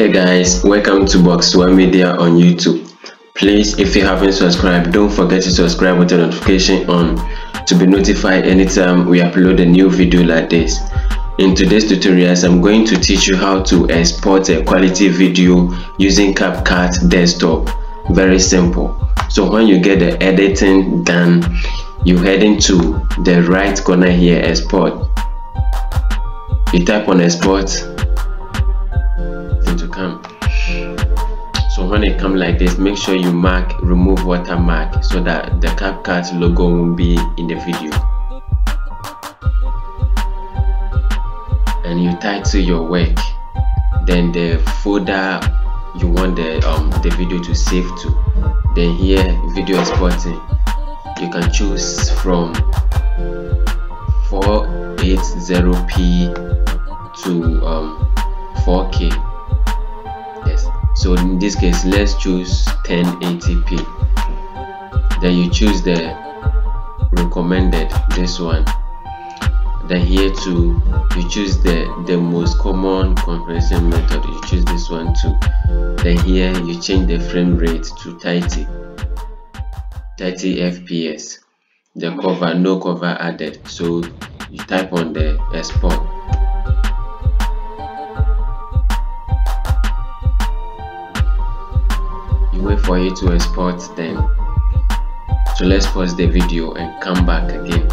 Hey guys, welcome to Box One Media on YouTube. Please, if you haven't subscribed, don't forget to subscribe with the notification on to be notified anytime we upload a new video like this. In today's tutorials, I'm going to teach you how to export a quality video using CapCut Desktop. Very simple. So when you get the editing done, you head into the right corner here, export. You type on export when it come like this make sure you mark remove watermark so that the CapCut logo won't be in the video. And you title your work. Then the folder you want the um the video to save to. Then here video exporting you can choose from 480p to um 4k so in this case let's choose 1080p then you choose the recommended this one. Then here too you choose the the most common compression method. You choose this one too. Then here you change the frame rate to 30 30 fps the cover no cover added. So you type on the export for you to export them. So let's pause the video and come back again